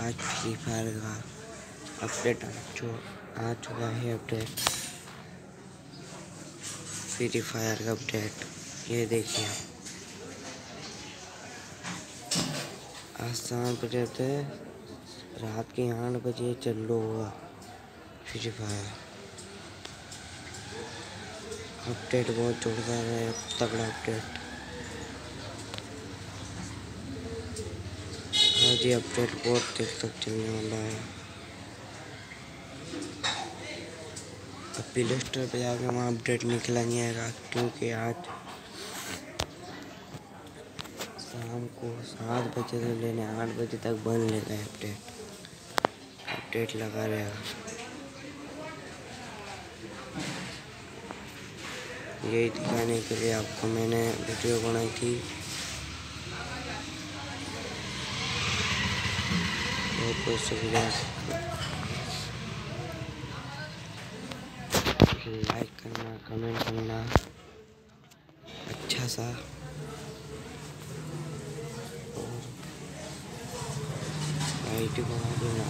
आज free fire का update चु आ चुका है अपडेट। फ्री फायर का अपडेट, ये देखिए आज सात बजे थे, रात के आठ बजे चालू हुआ फ्री फायर अपडेट बहुत जोरदार है, तगड़ा अपडेट। आज ये अपडेट बहुत देर तक चलने वाला है अब प्ले स्टोर पर जाकर वहाँ अपडेट निकला नहीं आएगा क्योंकि आज शाम को सात बजे से लेने आठ बजे तक बंद लेगा अपडेट अपडेट लगा रहेगा यही दिखाने के लिए आपको मैंने वीडियो बनाई थी। सुविधा लाइक करना कमेंट करना। अच्छा सा। और आई टी बना देना।